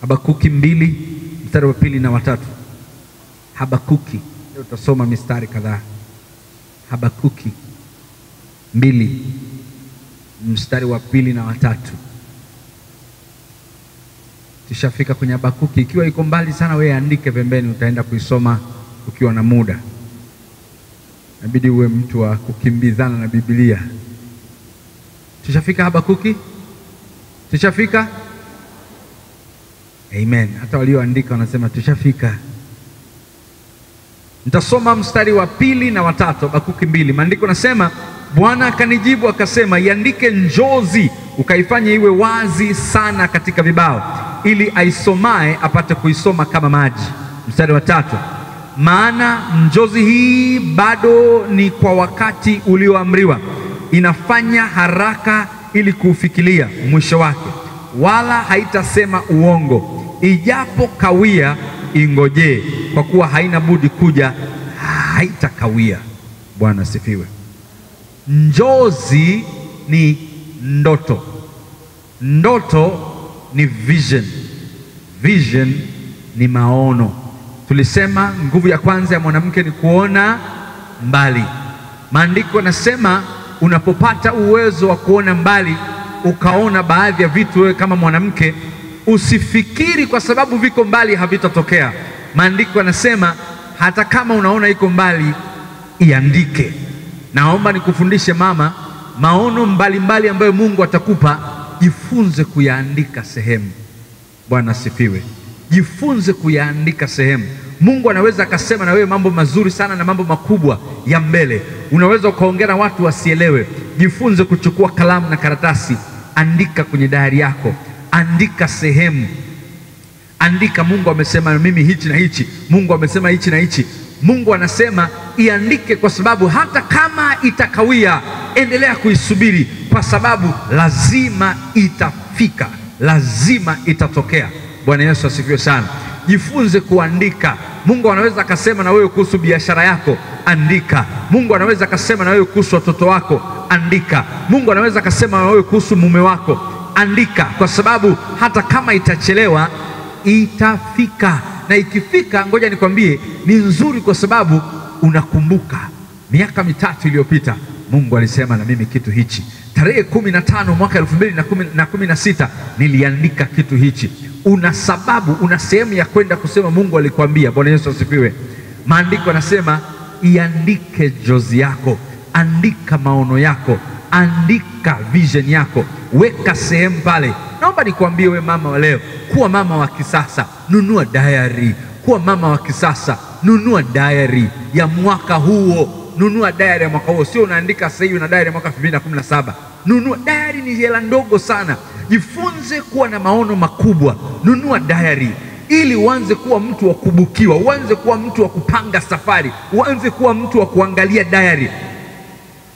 Habakuki mbili mstari wa pili na watatu. Habakuki, leo tutasoma mistari kadhaa. Habakuki mbili mstari wa pili na watatu. Tushafika kwenye Habakuki. Ikiwa iko mbali sana, wewe andike pembeni, utaenda kuisoma ukiwa na muda. Inabidi uwe mtu wa kukimbizana na Biblia. Tushafika Habakuki, tushafika. Amen. Hata walioandika wanasema tushafika. Nitasoma mstari wa pili na watatu, Habakuki mbili. Maandiko nasema, Bwana akanijibu akasema, iandike njozi ukaifanye iwe wazi sana katika vibao, ili aisomae apate kuisoma kama maji. Mstari wa tatu, maana njozi hii bado ni kwa wakati ulioamriwa, inafanya haraka ili kuufikilia mwisho wake, wala haitasema uongo. Ijapo kawia, ingojee, kwa kuwa haina budi kuja, haitakawia. Bwana asifiwe. Njozi ni ndoto, ndoto ni vision, vision ni maono. Tulisema nguvu ya kwanza ya mwanamke ni kuona mbali. Maandiko yanasema unapopata uwezo wa kuona mbali, ukaona baadhi ya vitu, wewe kama mwanamke usifikiri kwa sababu viko mbali havitatokea. Maandiko yanasema hata kama unaona iko mbali, iandike. Naomba nikufundishe mama, maono mbalimbali mbali ambayo Mungu atakupa, jifunze kuyaandika sehemu. Bwana asifiwe. Jifunze kuyaandika sehemu. Mungu anaweza akasema na wewe mambo mazuri sana na mambo makubwa ya mbele. Unaweza ukaongea na watu wasielewe. Jifunze kuchukua kalamu na karatasi, andika kwenye dayari yako, andika sehemu, andika. Mungu amesema mimi hichi na hichi, Mungu amesema hichi na hichi. Mungu anasema iandike, kwa sababu hata kama itakawia, endelea kuisubiri, kwa sababu lazima itafika, lazima itatokea. Bwana Yesu asifiwe sana. Jifunze kuandika. Mungu anaweza akasema na wewe kuhusu biashara yako, andika. Mungu anaweza akasema na wewe kuhusu watoto wako, andika. Mungu anaweza akasema na wewe kuhusu mume wako, andika, kwa sababu hata kama itachelewa, itafika. Na ikifika, ngoja nikwambie, ni nzuri, kwa sababu unakumbuka miaka mitatu iliyopita Mungu alisema na mimi kitu hichi, tarehe kumi na tano mwaka elfu mbili na kumi na sita niliandika kitu hichi. Una sababu, una sehemu ya kwenda kusema Mungu alikwambia. Bwana Yesu asifiwe. Maandiko yanasema iandike jozi yako, andika maono yako, andika vision yako, weka sehemu pale. Naomba nikuambie we mama wa leo, kuwa mama wa kisasa, nunua diary. Kuwa mama wa kisasa, nunua diary ya mwaka huo Nunua diary ya mwaka huo, sio unaandika sasa hivi na diary ya mwaka 2017. Nunua diary, ni hela ndogo sana. Jifunze kuwa na maono makubwa. Nunua diary ili uanze kuwa mtu wa kubukiwa, uanze kuwa mtu wa kupanga safari, uanze kuwa mtu wa kuangalia diary.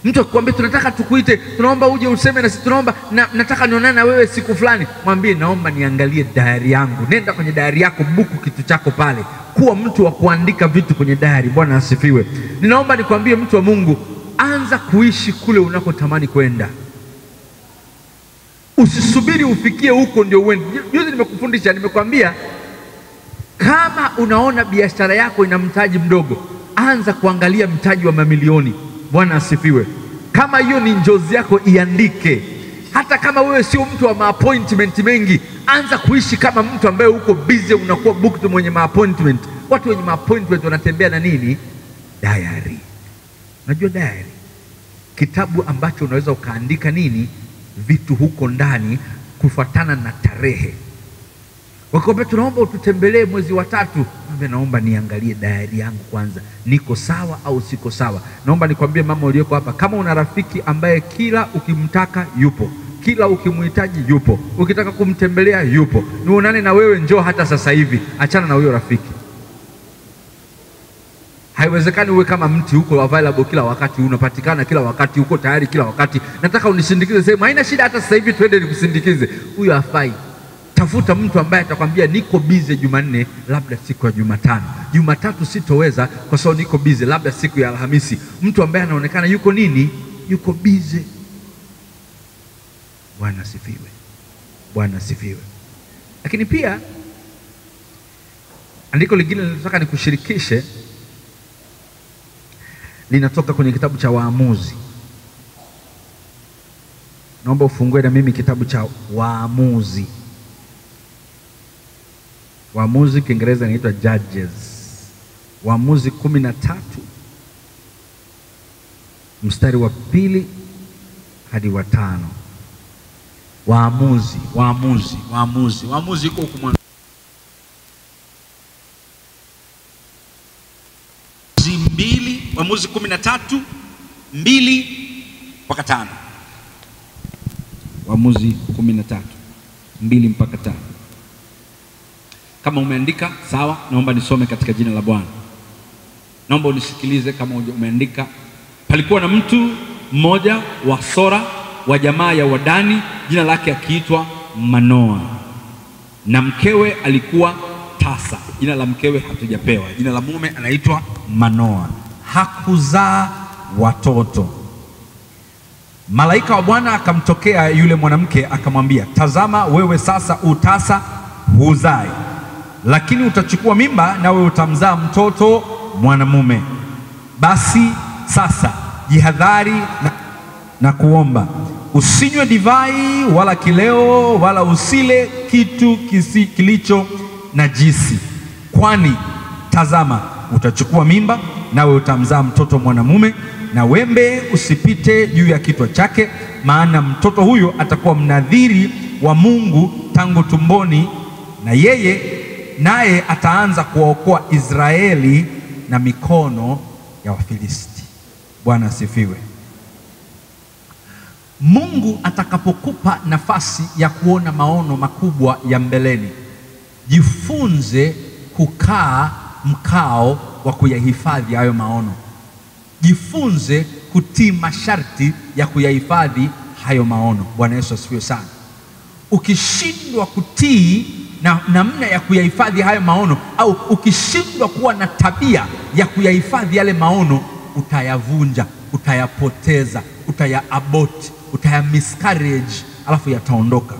Mtu akikwambia tunataka tukuite, tunaomba uje useme na sisi, tunaomba na, nataka nionane na wewe siku fulani, mwambie naomba niangalie diary yangu. Nenda kwenye diary yako, buku kitu chako pale kuwa mtu wa kuandika vitu kwenye diary. Bwana asifiwe. Ninaomba nikwambie, mtu wa Mungu, anza kuishi kule unakotamani kwenda. Usisubiri ufikie huko ndio uende. Juzi nimekufundisha, nimekwambia kama unaona biashara yako ina mtaji mdogo, anza kuangalia mtaji wa mamilioni. Bwana asifiwe. Kama hiyo ni njozi yako, iandike. Hata kama wewe sio mtu wa maappointment mengi, anza kuishi kama mtu ambaye uko busy, unakuwa booked, mwenye maappointment. Watu wenye maappointment wanatembea na nini? Diary. Unajua diary, kitabu ambacho unaweza ukaandika nini, vitu huko ndani kufuatana na tarehe. Wakikwambia tunaomba ututembelee mwezi wa tatu, Ambe, naomba niangalie dayari yangu kwanza, niko sawa au siko sawa. Naomba nikwambie mama ulioko hapa, kama una rafiki ambaye kila ukimtaka yupo, kila ukimhitaji yupo, ukitaka kumtembelea yupo, nionane na wewe, njoo hata sasa hivi, achana na huyo rafiki. Haiwezekani uwe kama mti huko available kila wakati, unapatikana kila wakati, uko tayari kila wakati, nataka unisindikize sehemu, haina shida, hata sasa hivi twende nikusindikize. Huyo hafai. Tafuta mtu ambaye atakwambia niko bize Jumanne, labda siku ya Jumatano, Jumatatu sitoweza kwa sababu niko bize, labda siku ya Alhamisi. Mtu ambaye anaonekana yuko nini, yuko bize. Bwana sifiwe, Bwana sifiwe. Lakini pia Andiko lingine linataka nikushirikishe linatoka kwenye kitabu cha Waamuzi. Naomba ufungue na mimi kitabu cha Waamuzi. Waamuzi Kiingereza inaitwa Judges. Waamuzi kumi na tatu mstari wa pili hadi wa tano. Waamuzi, Waamuzi, Waamuzi, Waamuzi iko huku mwanzo. Mbili, Waamuzi kumi na tatu mbili mpaka tano. Waamuzi kumi na tatu mbili mpaka tano. Kama umeandika sawa, naomba nisome katika jina la Bwana. Naomba unisikilize kama umeandika. Palikuwa na mtu mmoja wa Sora wa jamaa ya Wadani, jina lake akiitwa Manoa, na mkewe alikuwa Tasa. Jina la mkewe hatujapewa, jina la mume anaitwa Manoa. Hakuzaa watoto. Malaika wa Bwana akamtokea yule mwanamke akamwambia, tazama, wewe sasa utasa, huzai, lakini utachukua mimba, nawe utamzaa mtoto mwanamume. Basi sasa jihadhari na, na kuomba usinywe divai wala kileo wala usile kitu kisi, kilicho najisi, kwani tazama, utachukua mimba nawe utamzaa mtoto mwanamume, na wembe usipite juu ya kichwa chake, maana mtoto huyo atakuwa mnadhiri wa Mungu tangu tumboni, na yeye naye ataanza kuwaokoa Israeli na mikono ya Wafilisti. Bwana asifiwe. Mungu atakapokupa nafasi ya kuona maono makubwa ya mbeleni, jifunze kukaa mkao wa kuyahifadhi hayo maono. Jifunze kutii masharti ya kuyahifadhi hayo maono. Bwana Yesu asifiwe sana. Ukishindwa kutii na namna ya kuyahifadhi hayo maono au ukishindwa kuwa na tabia ya kuyahifadhi yale maono, utayavunja, utayapoteza, utayaaboti, utaya miscarriage, alafu yataondoka.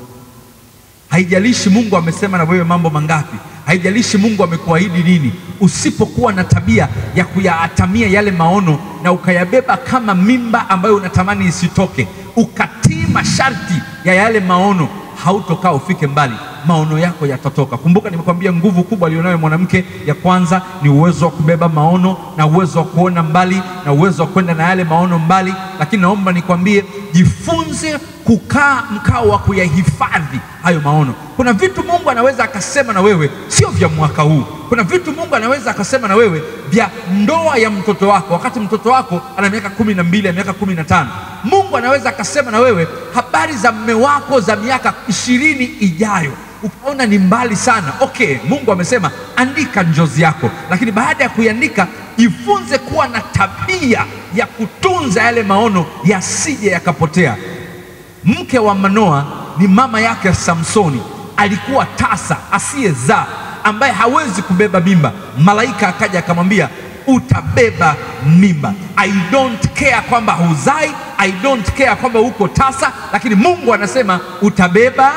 Haijalishi Mungu amesema na wewe mambo mangapi, haijalishi Mungu amekuahidi nini, usipokuwa na tabia ya kuyaatamia yale maono na ukayabeba kama mimba ambayo unatamani isitoke, ukatii masharti ya yale maono, hautokaa ufike mbali, maono yako yatatoka. Kumbuka nimekwambia nguvu kubwa aliyonayo mwanamke, ya kwanza ni uwezo wa kubeba maono na uwezo wa kuona mbali na uwezo wa kwenda na yale maono mbali, lakini naomba nikwambie, jifunze kukaa mkao wa kuyahifadhi hayo maono. Kuna vitu Mungu anaweza akasema na wewe sio vya mwaka huu. Kuna vitu Mungu anaweza akasema na wewe vya ndoa ya mtoto wako, wakati mtoto wako ana miaka kumi na mbili, miaka kumi na tano. Mungu anaweza akasema na wewe habari za mme wako za miaka ishirini ijayo ukaona ni mbali sana. Okay, Mungu amesema andika njozi yako, lakini baada ya kuiandika jifunze kuwa na tabia ya kutunza yale maono yasije yakapotea. Mke wa Manoa ni mama yake Samsoni, alikuwa tasa asiyezaa, ambaye hawezi kubeba mimba. Malaika akaja akamwambia, utabeba mimba. I don't care kwamba huzai, I don't care kwamba uko tasa, lakini Mungu anasema utabeba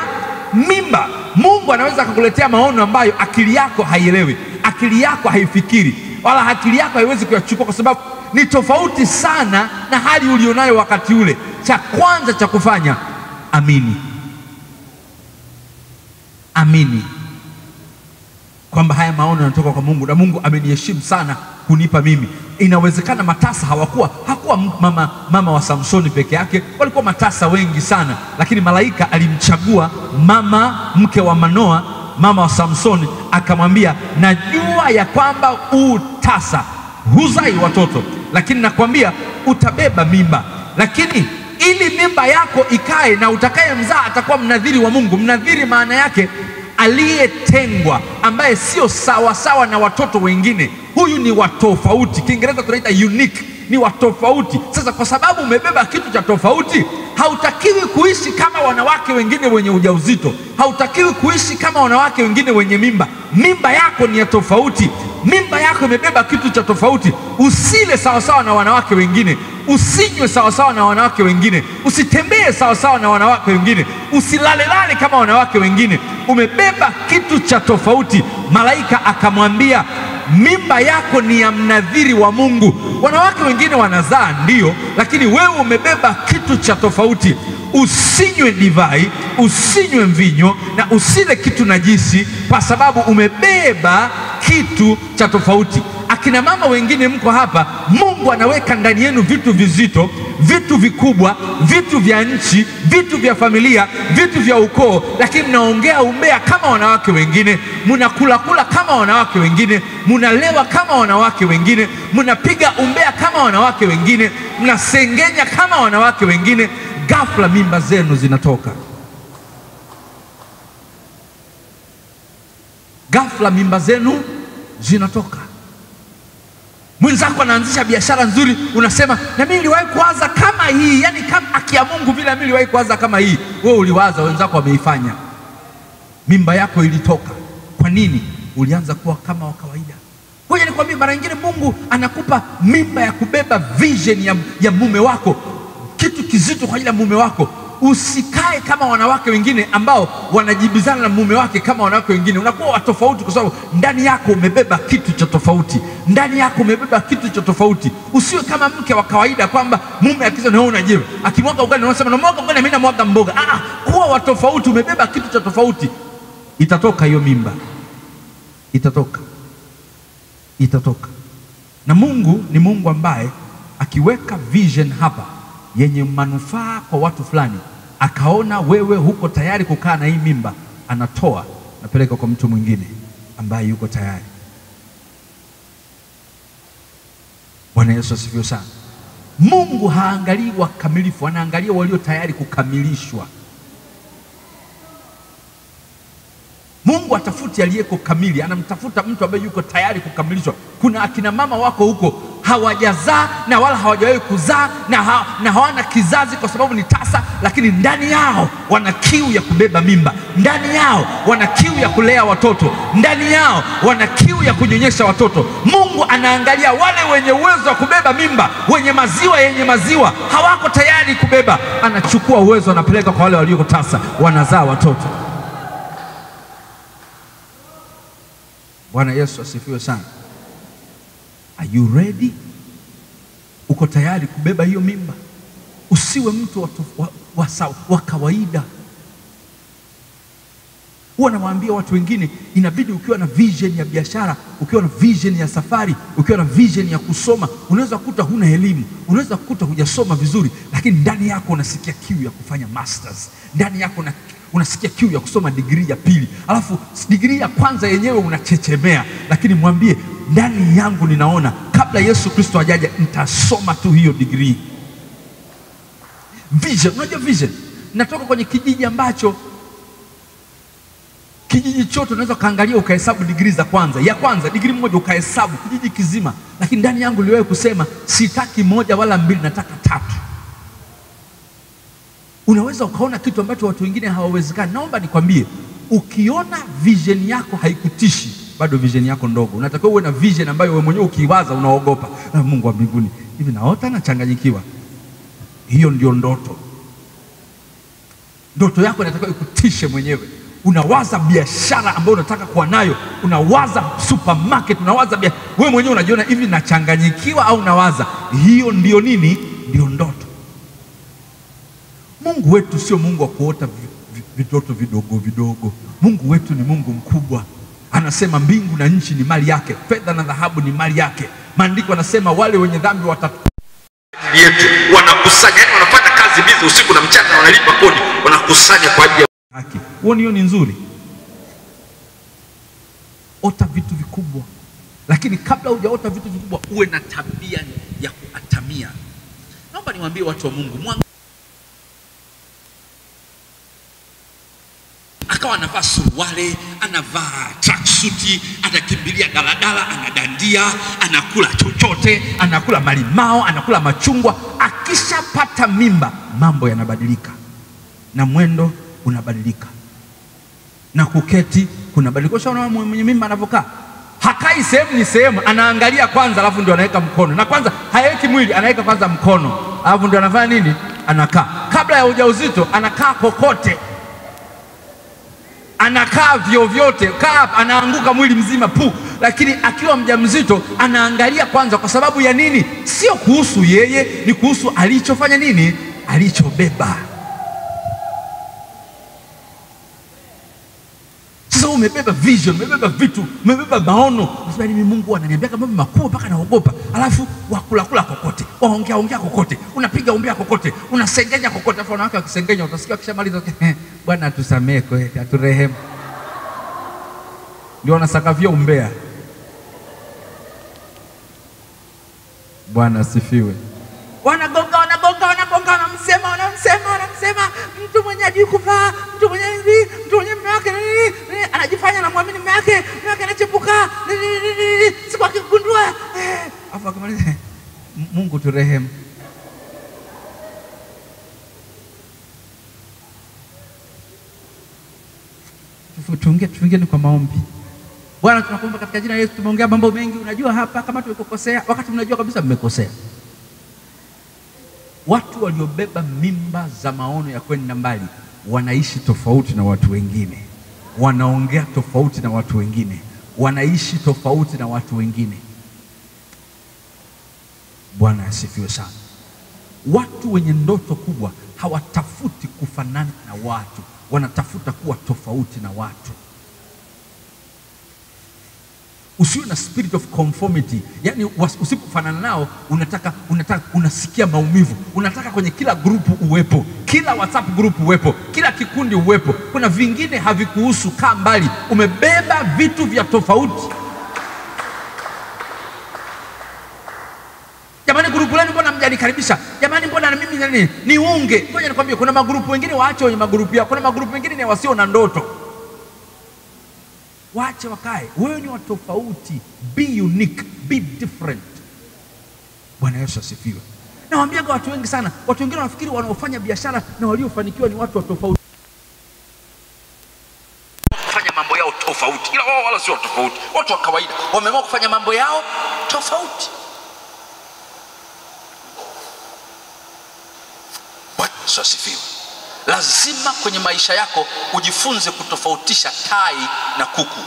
mimba. Mungu anaweza akakuletea maono ambayo akili yako haielewi, akili yako haifikiri, wala akili yako haiwezi kuyachukua, kwa sababu ni tofauti sana na hali ulionayo wakati ule. Cha kwanza cha kufanya, amini, amini kwamba haya maono yanatoka kwa Mungu na Mungu ameniheshimu sana kunipa mimi. Inawezekana matasa hawakuwa hakuwa mama, mama wa Samsoni peke yake, walikuwa matasa wengi sana, lakini malaika alimchagua mama mke wa Manoa, mama wa Samsoni, akamwambia najua ya kwamba utasa huzai watoto, lakini nakwambia utabeba mimba, lakini ili mimba yako ikae na utakaye mzaa atakuwa mnadhiri wa Mungu. Mnadhiri maana yake aliyetengwa, ambaye sio sawa sawa na watoto wengine. Huyu ni watofauti, Kiingereza tunaita unique, ni watofauti. Sasa kwa sababu umebeba kitu cha tofauti, hautakiwi kuishi kama wanawake wengine wenye ujauzito, hautakiwi kuishi kama wanawake wengine wenye mimba. Mimba yako ni ya tofauti, mimba yako imebeba kitu cha tofauti. Usile sawasawa na wanawake wengine, usinywe sawasawa na wanawake wengine, usitembee sawasawa na wanawake wengine, usilalelale kama wanawake wengine. umebeba kitu cha tofauti. Malaika akamwambia mimba yako ni ya mnadhiri wa Mungu. Wanawake wengine wanazaa ndio, lakini wewe umebeba kitu cha tofauti. Usinywe divai, usinywe mvinyo na usile kitu najisi, kwa sababu umebeba kitu cha tofauti. Akina mama wengine mko hapa, Mungu anaweka ndani yenu vitu vizito, vitu vikubwa, vitu vya nchi, vitu vya familia, vitu vya ukoo, lakini mnaongea umbea kama wanawake wengine, mnakulakula kama wanawake wengine, mnalewa kama wanawake wengine, mnapiga umbea kama wanawake wengine, mnasengenya kama wanawake wengine. Ghafla mimba zenu zinatoka, ghafla mimba zenu zinatoka. Mwenzako anaanzisha biashara nzuri, unasema na mimi niliwahi kuwaza kama hii, yani kama akia Mungu vile, mimi niliwahi kuwaza kama hii. Wewe uliwaza, wenzako wameifanya, mimba yako ilitoka. Kwa nini? Ulianza kuwa kama wa kawaida. Ngoja nikwambie, mara nyingine Mungu anakupa mimba ya kubeba vision ya, ya mume wako, kitu kizito kwa ajili ya mume wako. Usikae kama wanawake wengine ambao wanajibizana na mume wake kama wanawake wengine. Unakuwa wa tofauti, kwa sababu ndani yako umebeba kitu cha tofauti, ndani yako umebeba kitu cha tofauti. Usiwe kama mke wa kawaida, kwamba mume akiza na wewe unajibu, akimwaga ugali unasema na mwaga ugali, mimi namwaga mboga. Ah, kuwa wa tofauti, umebeba kitu cha tofauti. Itatoka hiyo mimba, itatoka, itatoka. Na Mungu ni Mungu ambaye akiweka vision hapa yenye manufaa kwa watu fulani, akaona wewe huko tayari kukaa na hii mimba, anatoa napeleka kwa mtu mwingine ambaye yuko tayari. Bwana Yesu asifiwe sana. Mungu haangalii wakamilifu, anaangalia walio tayari kukamilishwa. Mungu atafuti aliyeko kamili, anamtafuta mtu ambaye yuko tayari kukamilishwa. Kuna akina mama wako huko hawajazaa na wala hawajawahi kuzaa na, ha, na hawana kizazi kwa sababu ni tasa, lakini ndani yao wana kiu ya kubeba mimba, ndani yao wana kiu ya kulea watoto, ndani yao wana kiu ya kunyonyesha watoto. Mungu anaangalia wale wenye uwezo wa kubeba mimba, wenye maziwa yenye maziwa, hawako tayari kubeba, anachukua uwezo, anapeleka kwa wale walioko tasa, wanazaa watoto. Bwana Yesu asifiwe sana. Are you ready? Uko tayari kubeba hiyo mimba? Usiwe mtu wa, wa, wa, wa, wa kawaida. Huwa nawaambia watu wengine, inabidi ukiwa na vision ya biashara, ukiwa na vision ya safari, ukiwa na vision ya kusoma, unaweza kukuta huna elimu, unaweza kukuta hujasoma vizuri, lakini ndani yako unasikia kiu ya kufanya masters, ndani yako una unasikia kiu ya kusoma digrii ya pili, alafu digrii ya kwanza yenyewe unachechemea, lakini mwambie ndani yangu ninaona kabla Yesu Kristo ajaja nitasoma tu hiyo digrii. Vision, unajua vision, natoka kwenye kijiji ambacho kijiji chote unaweza ukaangalia ukahesabu digrii za kwanza, ya kwanza digrii moja ukahesabu kijiji kizima, lakini ndani yangu niliwahi kusema sitaki moja wala mbili, nataka tatu. Unaweza ukaona kitu ambacho watu wengine hawawezekani. Naomba nikwambie, ukiona vision yako haikutishi, bado vision yako ndogo. Unatakiwa uwe na vision ambayo wewe mwenyewe ukiwaza unaogopa. Ah, Mungu wa mbinguni, hivi naota nachanganyikiwa. Hiyo ndio ndoto. Ndoto yako inatakiwa ikutishe mwenyewe. Unawaza biashara ambayo unataka kuwa nayo, unawaza supermarket, unawaza wewe mwenyewe unajiona hivi nachanganyikiwa, au nawaza. hiyo ndio nini? Ndio ndoto. Mungu wetu sio Mungu wa kuota vitoto vidogo vidogo. Mungu wetu ni Mungu mkubwa. Anasema mbingu na nchi ni mali yake, fedha na dhahabu ni mali yake. Maandiko anasema wale wenye dhambi watatu yetu wanakusanya, yani wanafanya kazi bizi usiku na mchana, wanalipa kodi, wanakusanya kwa ajili ya haki. Huoni hiyo ni nzuri? Ota vitu vikubwa, lakini kabla hujaota vitu vikubwa uwe na tabia ya kuatamia. Naomba niwaambie watu wa Mungu mwanga akawa anavaa suruale, anavaa tracksuit, anakimbilia daladala, anadandia, anakula chochote, anakula malimao, anakula machungwa. Akishapata mimba, mambo yanabadilika na mwendo unabadilika na kuketi kunabadilika. Ushaona mwenye mimba anavyokaa, hakai sehemu ni sehemu, anaangalia kwanza, alafu ndio anaweka mkono, na kwanza haweki mwili, anaweka kwanza mkono, alafu ndio anafanya nini? Anakaa. Kabla ya ujauzito anakaa kokote anakaa vyovyote, kaa anaanguka mwili mzima pu, lakini akiwa mjamzito anaangalia kwanza. Kwa sababu ya nini? Sio kuhusu yeye, ni kuhusu alichofanya nini, alichobeba. Umebeba vision, umebeba vitu, umebeba maono. Unasema mimi Mungu ananiambia kama mambo makubwa mpaka naogopa. Alafu wakula kula kokote, waongea ongea kokote, unapiga umbea kokote, unasengenya kokote. Alafu wanawake wakisengenya utasikia wakishamaliza Bwana atusamee kweli, aturehemu. Ndio wanasakavia umbea. Bwana asifiwe. Wanagonga, wanagonga, wanagonga, wanamsema, wanamsema, wanamsema, mtu mwenye ajui kuvaa, mtu mwenye mtu mwenye mume wake anajifanya anamwamini mume wake, mume wake anachepuka, siku akigundua, eh, afu akimaliza, Mungu turehemu. Tuingie tuingie kwa maombi. Bwana, tunakuomba katika jina la Yesu. Tumeongea mambo mengi, unajua hapa kama tumekukosea, wakati mnajua kabisa mmekosea. Watu waliobeba mimba za maono ya kwenda mbali wanaishi tofauti na watu wengine, wanaongea tofauti na watu wengine, wanaishi tofauti na watu wengine. Bwana asifiwe sana. Watu wenye ndoto kubwa hawatafuti kufanana na watu, wanatafuta kuwa tofauti na watu. Usiwe na spirit of conformity, yani usipofanana nao unataka, unataka unasikia maumivu, unataka kwenye kila grupu uwepo, kila WhatsApp grupu uwepo, kila kikundi uwepo. Kuna vingine havikuhusu, kaa mbali. Umebeba vitu vya tofauti. Jamani, grupu lenu mbona mjanikaribisha? Jamani, mbona na mimi nani niunge? Ngoja nikwambie, kuna magrupu wengine waache wenye magrupu yao, kuna magrupu mengine ni wasio na ndoto Waache wakae, wewe ni watofauti. Be unique, be different. Bwana Yesu asifiwe. Nawaambiaga watu wengi sana, watu wengine wanafikiri wanaofanya biashara na waliofanikiwa ni watu wa tofauti, kufanya mambo yao tofauti, ila wao wala sio tofauti. Watu wa kawaida wameamua kufanya mambo yao tofauti. Bwana asifiwe. Lazima kwenye maisha yako ujifunze kutofautisha tai na kuku.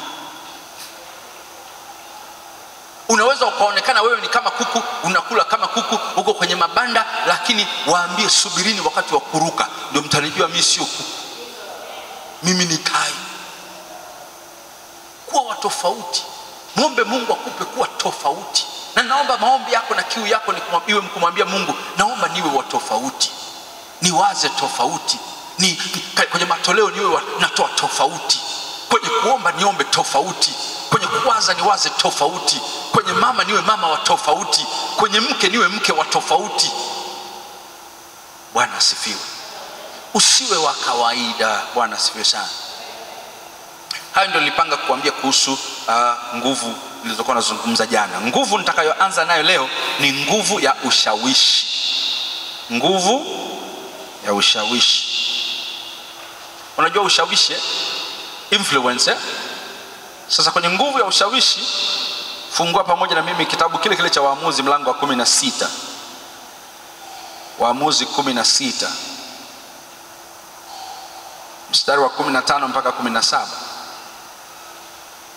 Unaweza ukaonekana wewe ni kama kuku, unakula kama kuku, uko kwenye mabanda, lakini waambie subirini wakati wa kuruka, ndio mtanijua mimi sio kuku, mimi ni tai. Kuwa wa tofauti, mwombe Mungu akupe kuwa tofauti, na naomba maombi yako na kiu yako ni iwe kumwambia Mungu, naomba niwe wa tofauti niwaze tofauti ni, ni, kwenye matoleo niwe natoa tofauti, kwenye kuomba niombe tofauti, kwenye kuwaza niwaze tofauti, kwenye mama niwe mama wa tofauti, kwenye mke niwe mke wa tofauti. Bwana asifiwe. Usiwe wa kawaida. Bwana asifiwe sana. Hayo ndio nilipanga kuambia kuhusu uh, nguvu nilizokuwa nazungumza jana. Nguvu nitakayoanza nayo leo ni nguvu ya ushawishi, nguvu ya ushawishi. Unajua ushawishi eh? Influence eh? Sasa kwenye nguvu ya ushawishi, fungua pamoja na mimi kitabu kile kile cha Waamuzi mlango wa kumi na sita. Waamuzi kumi na sita mstari wa kumi na tano mpaka kumi na saba.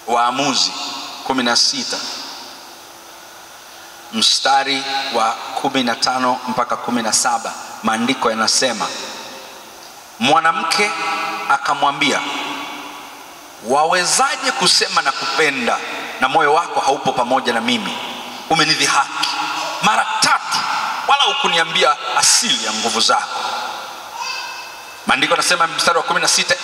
Waamuzi kumi na sita mstari wa kumi na tano mpaka kumi na saba. Maandiko yanasema mwanamke akamwambia, wawezaje kusema na kupenda na moyo wako haupo pamoja na mimi? Umenidhihaki mara tatu, wala hukuniambia asili ya nguvu zako. Maandiko yanasema mstari wa kumi na sita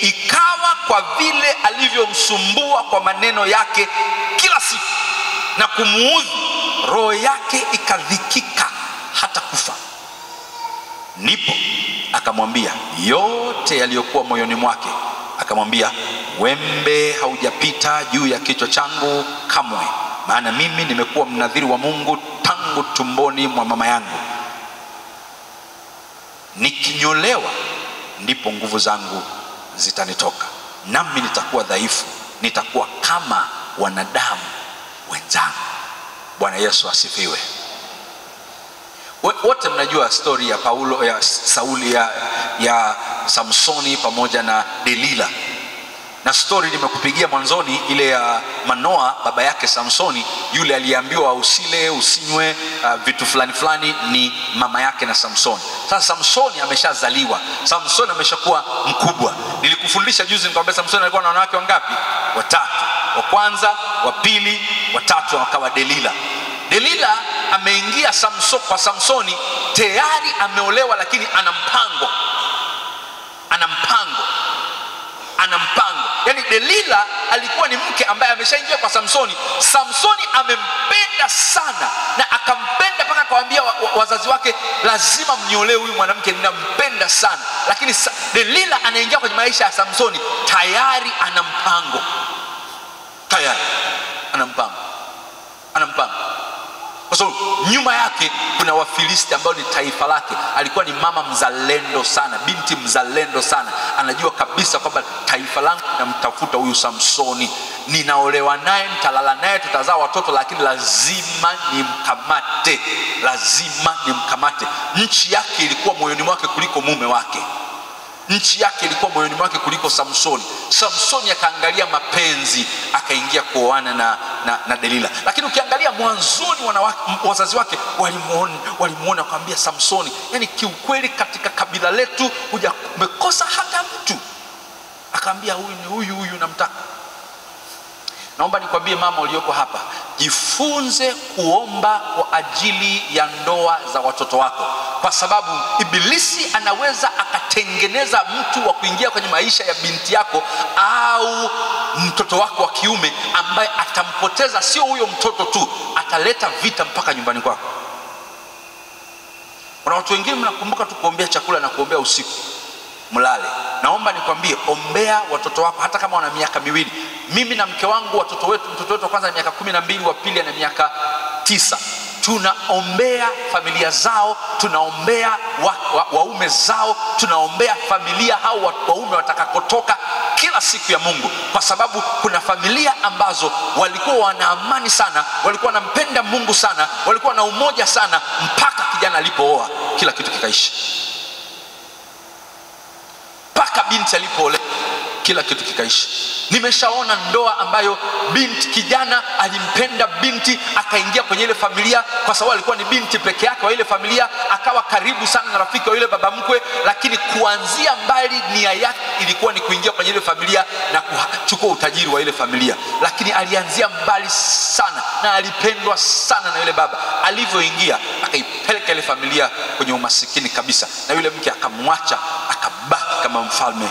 ikawa kwa vile alivyomsumbua kwa maneno yake kila siku na kumuudhi, roho yake ikadhikika hata kufa. Ndipo akamwambia yote yaliyokuwa moyoni mwake, akamwambia wembe haujapita juu ya kichwa changu kamwe, maana mimi nimekuwa mnadhiri wa Mungu tangu tumboni mwa mama yangu. Nikinyolewa ndipo nguvu zangu zitanitoka, nami nitakuwa dhaifu, nitakuwa kama wanadamu wenzangu. Bwana Yesu asifiwe. Wote mnajua stori ya Paulo ya Sauli ya, ya Samsoni pamoja na Delila. na stori nimekupigia mwanzoni ile ya Manoa, baba yake Samsoni, yule aliyeambiwa usile usinywe uh, vitu fulani fulani, ni mama yake na Samsoni. Sasa Samsoni ameshazaliwa, Samsoni ameshakuwa mkubwa. Nilikufundisha juzi, nikwambia Samsoni alikuwa na wanawake wangapi? Watatu. Wa kwanza, wa pili, wa tatu akawa Delila. Delila ameingia Samso, kwa Samsoni tayari ameolewa, lakini ana mpango, ana mpango ana mpango. Yaani Delila alikuwa ni mke ambaye ameshaingia kwa Samsoni. Samsoni amempenda sana na akampenda mpaka akawaambia wa, wa, wazazi wake, lazima mniolee huyu mwanamke, ninampenda sana. Lakini Delila anaingia kwenye maisha ya Samsoni, tayari ana mpango, tayari. Ana mpango, ana mpango kwa sababu nyuma yake kuna Wafilisti ambao ni taifa lake. Alikuwa ni mama mzalendo sana, binti mzalendo sana, anajua kabisa kwamba taifa langu namtafuta huyu Samsoni, ninaolewa naye, nitalala naye, tutazaa watoto, lakini lazima nimkamate, lazima nimkamate. Nchi yake ilikuwa moyoni mwake kuliko mume wake nchi yake ilikuwa moyoni mwake kuliko Samsoni. Samsoni akaangalia mapenzi, akaingia kuoana na, na, na Delila. Lakini ukiangalia mwanzoni, wazazi wake walimuona walimuona wakamwambia Samsoni, yani kiukweli, katika kabila letu huja umekosa hata mtu. Akaambia huyu ni huyu huyu, namtaka. Naomba nikwambie mama ulioko hapa, jifunze kuomba kwa ajili ya ndoa za watoto wako, kwa sababu Ibilisi anaweza akatengeneza mtu wa kuingia kwenye maisha ya binti yako au mtoto wako wa kiume, ambaye atampoteza. Sio huyo mtoto tu, ataleta vita mpaka nyumbani kwako. Kuna watu wengine mnakumbuka tu kuombea chakula na kuombea usiku mlale. Naomba nikwambie, ombea watoto wako hata kama wana miaka miwili. Mimi na mke wangu watoto wetu, mtoto wetu wa kwanza na miaka kumi na mbili, wa pili ana miaka tisa. Tunaombea familia zao, tunaombea waume wa, wa zao, tunaombea familia hao waume watakakotoka kila siku ya Mungu, kwa sababu kuna familia ambazo walikuwa wana amani sana, walikuwa wanampenda Mungu sana, walikuwa na umoja sana, mpaka kijana alipooa kila kitu kikaisha. Mpaka binti alipoolewa kila kitu kikaisha. Nimeshaona ndoa ambayo binti kijana alimpenda binti akaingia kwenye ile familia, kwa sababu alikuwa ni binti peke yake wa ile familia, akawa karibu sana na rafiki wa yule baba mkwe, lakini kuanzia mbali nia yake ilikuwa ni kuingia kwenye ile familia na kuchukua utajiri wa ile familia, lakini alianzia mbali sana na alipendwa sana na yule baba. Alivyoingia akaipeleka ile familia kwenye umasikini kabisa, na yule mke akamwacha akabaki kama mfalme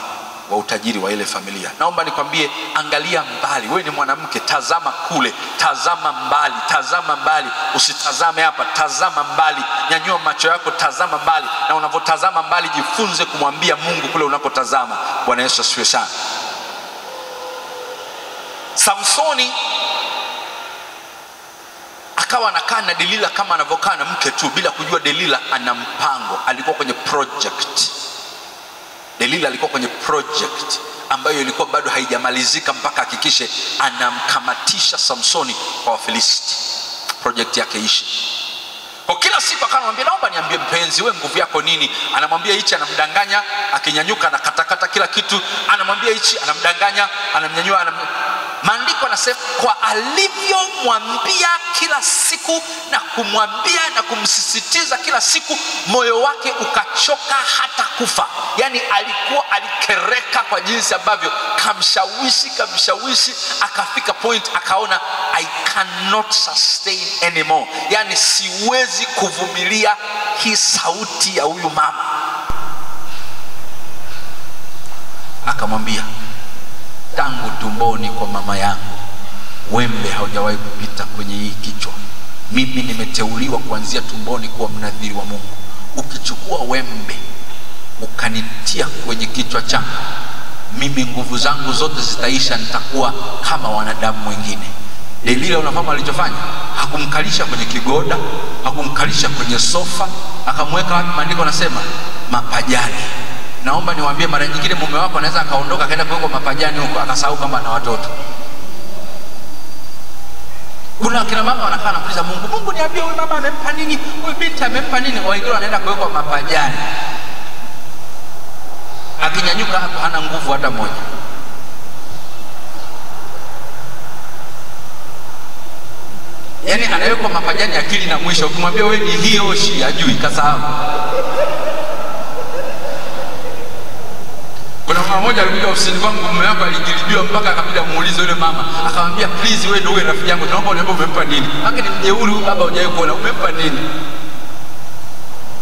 wa utajiri wa ile familia. Naomba nikwambie, angalia mbali. Wewe ni mwanamke, tazama kule, tazama mbali, tazama mbali, usitazame hapa, tazama mbali. Nyanyua macho yako, tazama mbali, na unavyotazama mbali, jifunze kumwambia Mungu kule unapotazama Bwana Yesu asifiwe sana. Samsoni akawa anakaa na Delila kama anavyokaa na mke tu, bila kujua Delila ana mpango. Alikuwa kwenye project Delila alikuwa kwenye project ambayo ilikuwa bado haijamalizika mpaka hakikishe anamkamatisha Samsoni kwa Wafilisti, project yake ishe. Kwa kila siku akawa anamwambia, naomba niambie mpenzi, we nguvu yako nini? Anamwambia hichi, anamdanganya, akinyanyuka anakatakata kila kitu, anamwambia hichi, anamdanganya, anamnyanyua, anam... Maandiko anasema kwa alivyomwambia kila siku na kumwambia na kumsisitiza kila siku, moyo wake ukachoka hata kufa. Yaani alikuwa alikereka kwa jinsi ambavyo kamshawishi kamshawishi, akafika point akaona I cannot sustain anymore, yaani siwezi kuvumilia hii sauti ya huyu mama. Akamwambia, tangu tumboni kwa mama yangu wembe haujawahi kupita kwenye hii kichwa. Mimi nimeteuliwa kuanzia tumboni kuwa mnadhiri wa Mungu. Ukichukua wembe ukanitia kwenye kichwa changu, mimi nguvu zangu zote zitaisha, nitakuwa kama wanadamu wengine. Delila, unafahamu alichofanya? Hakumkalisha kwenye kigoda, hakumkalisha kwenye sofa, akamweka wapi? Maandiko anasema mapajani naomba niwaambie, mara nyingine mume wako anaweza akaondoka akaenda kuwekwa mapajani huko, akasahau kwamba na watoto. Kuna kina mama wanakaa nakuuliza Mungu, Mungu niambie, huyu mama amempa nini? Huyu binti amempa nini? Wengine wanaenda kuwekwa mapajani, akinyanyuka hapo hana nguvu hata moja. Yaani anawekwa mapajani akili na mwisho, ukimwambia wewe ni hioshi, ajui kasahau. Mama moja alikuja ofisini kwangu, mume wako alijilibiwa mpaka akabidi amuulize yule mama, akamwambia please, wewe ndio uwe rafiki yangu, naomba uniambie umempa nini? Haki ni mjeuri huyu baba, hujawahi kuona umempa nini?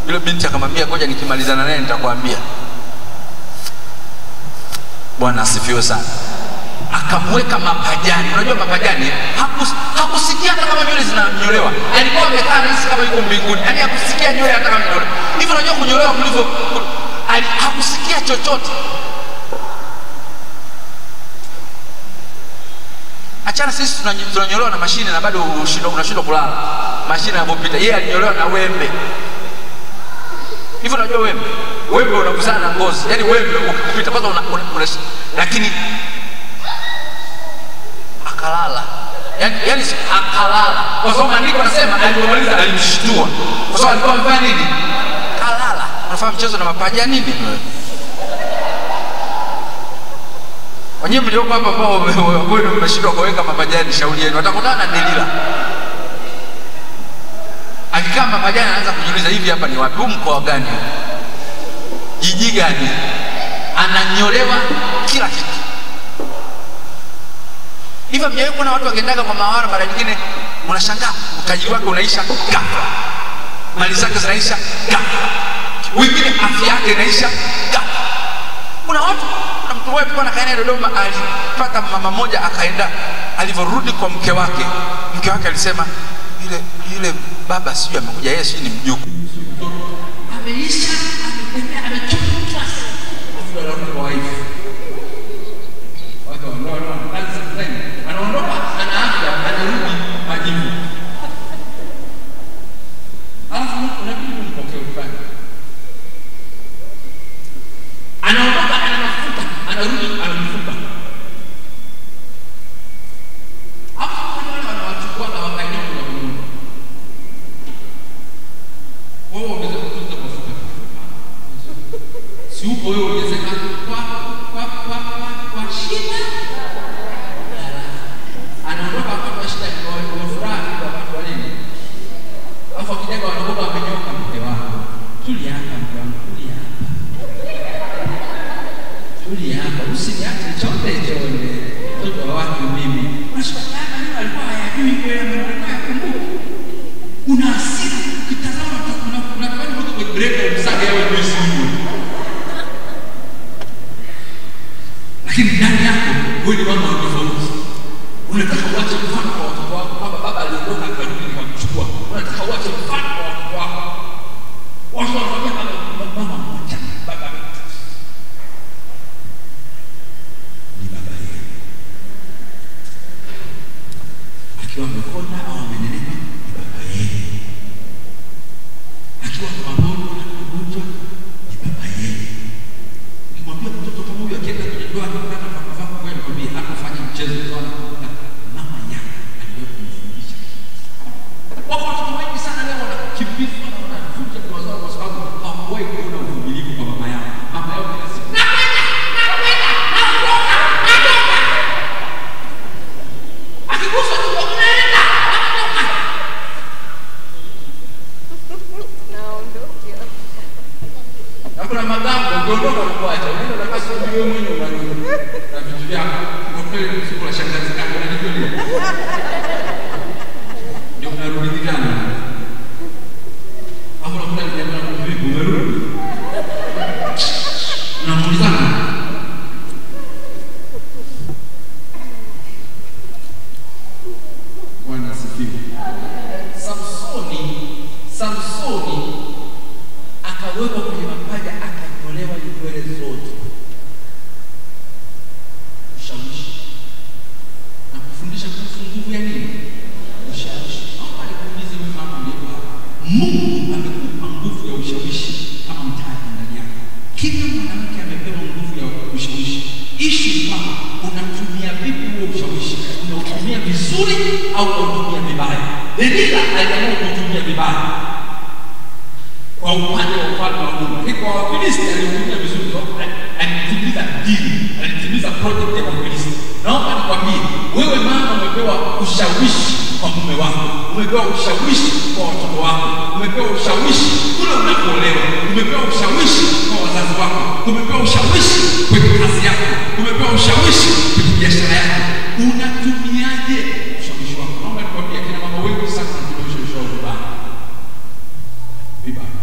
Yule binti akamwambia ngoja nikimalizana naye nitakwambia. Bwana asifiwe sana. Akamweka mapajani. Unajua mapajani, hakus, hakusikia hata kama nywele zinanyolewa. Alikuwa amekaa nahisi kama yuko mbinguni, yaani hakusikia nywele hata kama nyolewa. Hivyo unajua kunyolewa kulivyo, ku- hakusikia chochote. Achana sisi tunanyolewa na mashine na bado unashindwa kulala, mashine inapopita. Yeye alinyolewa na wembe. Hivyo unajua wembe wembe unakuzana na ngozi. Yani wembe ukipita kwanza una, una, una, lakini akalala. Yani, yani akalala. Kwa sababu maandiko anasema alipomaliza alimshtua. Kwa sababu alikuwa amefanya nini? Kalala. Unafahamu mchezo na mapaja nini wenyewe mlioko hapa ambao kwenu mmeshindwa kuweka mapajani shauri yenu watakutana na delila. Akikaa mapajani anaanza kujiuliza hivi hapa ni wapi? Mkoa gani jiji gani? Ananyolewa kila kitu. Hivyo mjawahi kuona watu wakiendaga kwa mawara mara nyingine unashangaa utajiri wake unaisha ghafla. Mali zake zinaisha ghafla. Wengine afya yake inaisha ghafla. Kuna watu kuna mtu wewe Dodoma alipata mama moja akaenda alivyorudi kwa mke wake. Mke wake alisema yule yule baba sijui amekuja yeye sijui ni mjukuu ameisha ametembea amechoka Afu anarudi kwa wife watu wandoa ndoa kazi za kufanya anaondoka ana afya anarudi majivu alafu unabidi umpokee ufanye anaondoka ana mafuta anarudi ana mifupa hapo kuna wale wanawachukua na wakaenda kwa Mungu wewe ongeza kutunza mafuta si upo wewe ongezeka kwa kwa kwa kwa kwa shida anaondoka wakati wa shida kwa kwa furaha kwa wakati wa nini alafu akijaga wanakuwa wamenyoka mke wako tulia hapa mke wangu tulia hapa tulia hapa usiniache chonde chonde mtoto wa watu mimi maswali haya leo alikuwa hayajui kweli ameondoka yakumbuka una hasira ukitazama tu una- unatamani mtu kwenye breka umsage awe juisi hiyo lakini ndani yako wewe ni mama wa tofauti unataka uache mfano kwa watoto wako kwamba baba aliondoka akarudi nikamchukua unataka uache mfano kwa watoto wako watu wanakwambia baba mama mmoja baba ni baba yenu akiwa amekonda au amenenepa ni baba yenu akiwa mwamono na mgonjwa ni baba yenu ukimwambia mtoto kama huyu akienda kwenye ndoa akipata fakafaka kweli kwambie hakufanya mchezo ndoa anakuta mama yake aliwahi kumfundisha wako watoto wengi sana leo wanakimbizwa na wanavunja ndoa zao kwa sababu hawakuwahi kuona uvumilivu kwa mama yao mama yao kila siku akigusa tu unaenda na kuna magambo ukiondoka unakuacha unaenda unakaa sehemu wewe mwenyewe unarudi na vitu vyako kwa kweli siku la shangazi yako unajikulia ndio unarudi vijana hapo unakuta ni jamaa na vipi umerudi unamuulizana Bwana asifiwe. Samsoni, Samsoni akawekwa kwenye mapaja akanyolewa nywele zote. Ushawishi na kufundisha kuhusu nguvu ya nini? Ushawishi. Naomba nikuulize wewe mama uliyeko hapa, Mungu amekupa nguvu ya ushawishi kama mtaji ndani yako. Kila mwanamke amepewa nguvu ya ushawishi. Ishi ni kwamba unatumia vipi huo ushawishi? Unautumia vizuri au unautumia vibaya? Delila aliamua kuutumia vibaya kwa upande wa ufalme wa Mungu. Lakini kwa Wafilisti aliutumia vizuri, kwa sababu ali- alitimiza dini, alitimiza project ya Wafilisti. Naomba nikwambie wewe, mama, umepewa ushawishi kwa mume wako, umepewa ushawishi kwa watoto wako, umepewa ushawishi kule unapoolewa, umepewa ushawishi kwa wazazi wako, umepewa ushawishi kwenye kazi yako, umepewa ushawishi kwenye biashara yako. Unatumiaje ushawishi wako? Naomba nikwambie, kina mama wengi sana wanatumia ushawishi wao vibaya vibaya.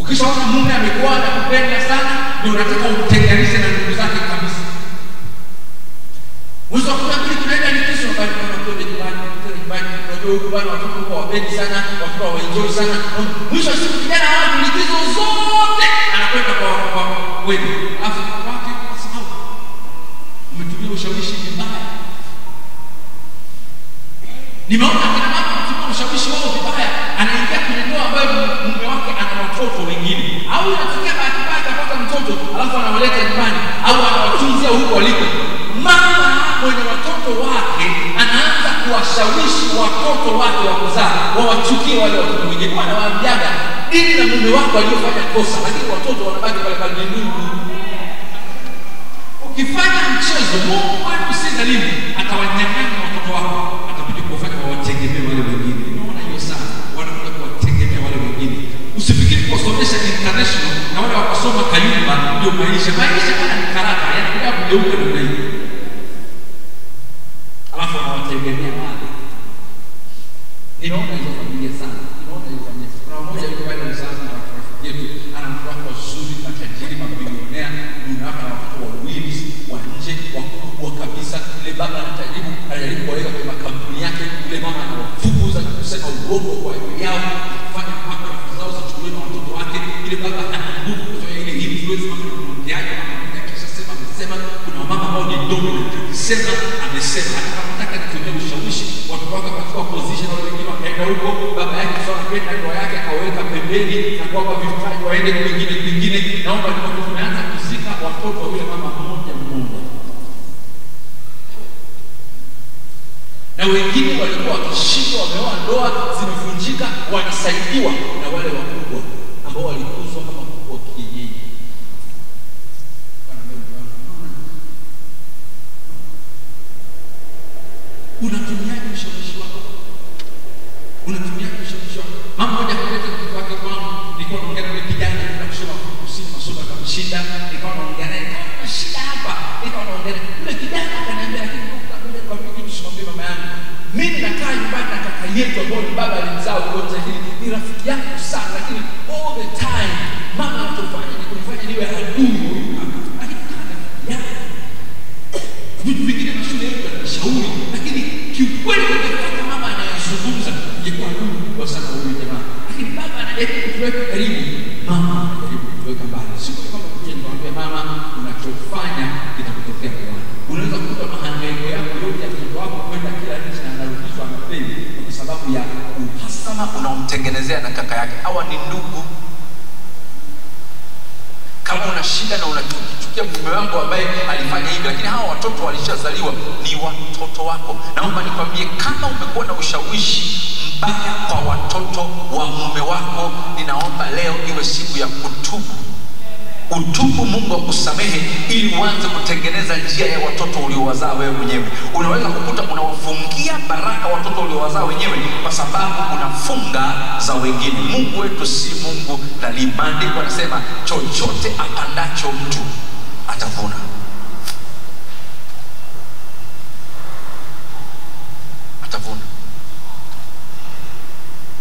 Ukishaona mume amekuwa anakupenda sana, ndio unataka umtenganishe na ndugu zake kabisa. Mwisho wa kumi na mbili tunaenda likizo, bali tunakwenda nyumbani, tunakwenda nyumbani, watoto huko hawapendi sana, watoto hawaenjoy sana. Mwisho siku kijana watu likizo zote anakwenda kwa kwa wewe, alafu wake sababu umetumia ushawishi vibaya. Nimeona kina mama kutumia ushawishi wao vibaya, anaingia kwenye ndoa ambayo mume wake ana watoto wengine, au inatokea bahati mbaya atapata mtoto alafu anawaleta nyumbani au anawatunzia huko waliko. Mama mwenye watoto wake anaanza kuwashawishi watoto wake wa kuzaa wawachukie wale watoto wengine, wanawaambiaga ili na mume wako aliyofanya kosa, lakini watoto wanabaki pale pale ndugu. Ukifanya mchezo, Mungu wetu usizalimu atawanyang'anya watoto wako, atakuja kuwafanya wawategemee wale wengine. Unaona hiyo sana, wanakuja kuwategemea wale wengine. Usifikiri kuwasomesha international na wale wakasoma Kayumba ndio maisha. Maisha kana ni karata, yanakuja kugeuka namna hiyo, alafu wanawategemea wale. Ninaona hizo familia sana, ninaona hizo familia. Kuna mmoja yuko pale Dar es Salaam na rafiki yetu, ana mke wake wazuri, matajiri, mabilionea, mume wake na watoto wawili wa nje wakubwa kabisa. Yule baba anajaribu anajaribu kuwaweka kwenye makampuni yake, yule mama anawafukuza na kusema uongo kwa ajili yao, kufanya mpaka rafiki zao zichukuliwe na watoto wake. Yule baba ana nguvu kufanya ile influence, mama ni mwongeaji, mama mmoja akishasema amesema. Kuna wamama ambao ni dominant, akisema amesema, hata kama nataka nitumie ushawishi, watoto wake wakachukua position, wale wengine wakaenda huko, baba yake sasa anapenda ndoa yake akaweka pembeni na kuwapa vipaji waende kwingine kwingine. Naomba nikwambie, tumeanza kuzika watoto wa yule mama mmoja mmoja, na wengine walikuwa wakishindwa, wameoa ndoa zimevunjika, wanasaidiwa na wale wakubwa ambao walikuzwa kama kuku wa kienyeji. Unatumiaje ushawishi wako? Unatumiaje ushawishi wako? Mama mmoja akaleta mtoto wake kwangu, nilikuwa naongea na yule kijana anaenda kusoma kusini, masomo akamshinda, nikawa naongea naye, kama kuna shida hapa, nikawa naongea naye. Yule kijana akaniambia, lakini ngoja nikwambie kitu, simwambie mama yangu. Mimi nakaa nyumbani na kaka yetu ambao ni baba alimzaa ugonjwa hili, ni rafiki yangu sana, lakini all the time mama anachofanya ni kunifanya niwe adui wa huyu kaka. Lakini kaka ni rafiki yangu vitu vingine mashule yetu yanashauri, lakini kiukweli kaka mama anayezungumza ingekuwa adui mkubwa sana huyu jamaa, lakini baba anajaribu kutuweka karibu, mama anajaribu kutuweka mbali. Siku kama kuja nikamwambia mama, unachofanya kitakutokea kwa unaweza kukuta mahangaiko yako yote ya mtoto wako kwenda kila nchi na anarudishwa amefeli kwa sababu ya uhasama unaomtengenezea na kaka yake. Hawa ni ndugu kama una shida na unachukia mume wangu ambaye alifanya hivi, lakini hawa watoto walishazaliwa, ni watoto wako. Naomba nikwambie, kama umekuwa na ushawishi mbaya kwa watoto wa mume wako, ninaomba leo iwe siku ya kutubu utubu, Mungu akusamehe, ili uanze kutengeneza njia ya watoto uliowazaa wewe mwenyewe. Unaweza kukuta unawafungia baraka watoto uliowazaa wenyewe kwa sababu unafunga za wengine. Mungu wetu si Mungu. Maandiko anasema chochote apandacho mtu atavuna. Atavuna.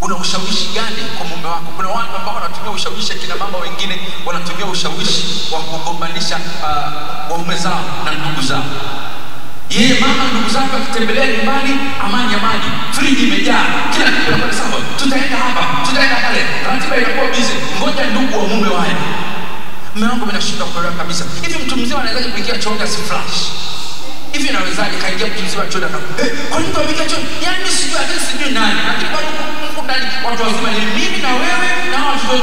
Una ushawishi gani wako? Kuna watu ambao wanatumia ushawishi, kina mama wengine wanatumia ushawishi wa kugombanisha uh, waume zao na ndugu zao. Yeye mama, ndugu zake wakitembelea nyumbani, amani amani, friji imejaa, kila kitu kwa sawa, tutaenda hapa, tutaenda pale, ratiba inakuwa busy, ngoja ndugu wa mume waje. Mume wangu mimi nashindwa kuelewa kabisa, hivi mtu mzima anawezaje kuingia chooni si flash hivi inawezaje kaingia mtu mzima chooni aka eh, kwa nini tuapikia chooni? Yaani sijui lakini sijui nani, lakini bado ndani watu wazima ni mimi na wewe na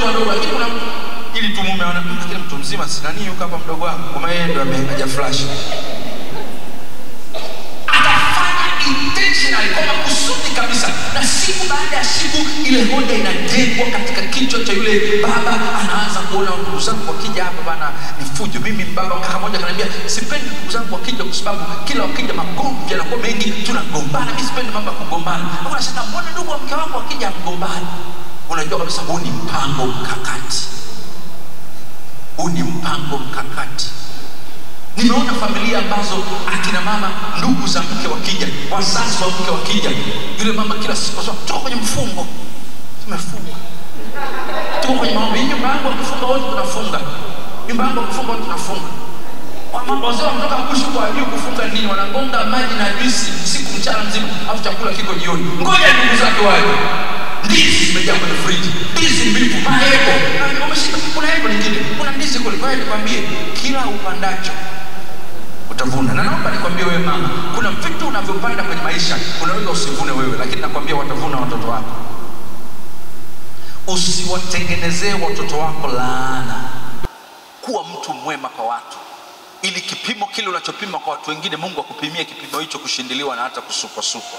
wadogo, lakini kuna ili tu mume aone "Mm, mtu mzima sinani yuko hapa mdogo wangu, kama yeye ndo ameja flash intentionally kwa makusudi kabisa. Na siku baada ya siku ile hoja inajengwa katika kichwa cha yule baba. Anaanza kuona ndugu zangu wakija hapa bana ni fujo mimi baba kaka moja kanaambia sipendi ndugu zangu wakija kwa sababu kila wakija magomvi yanakuwa mengi. Tunagombana. Mi sipendi mambo ya kugombana. Unasema mbona ndugu wa mke wangu wakija mgombani unajua kabisa huu ni mpango mkakati. Huu ni mpango mkakati nimeona familia ambazo akina mama ndugu za mke wakija wazazi wa mke wakija yule mama kila siku asema toka kwenye mfungo. Tumefunga. Tuko kwenye maombi. Nyumba yangu wakifunga wote tunafunga. Nyumba yangu wakifunga wote tunafunga. Wazee wanatoka kushu kwa ajili kufunga nini? Wanagonga maji na juisi siku mchana mzima afu chakula kiko jioni. Ngoja ndugu zake waje. Ndizi zimejaa kwenye friji. Ndizi mbivu. Maembo Na umeshika kuna embo lingine kuna ndizi kule. Kwa hiyo nikwambie kila upandacho utavuna na naomba nikwambie wewe mama kuna vitu unavyopanda kwenye maisha unaweza usivune wewe lakini nakwambia watavuna watoto wako. Usiwatengenezee watoto wako laana. Kuwa mtu mwema kwa watu. Ili kipimo kile unachopima kwa watu wengine mungu akupimie kipimo hicho kushindiliwa na hata kusukwasukwa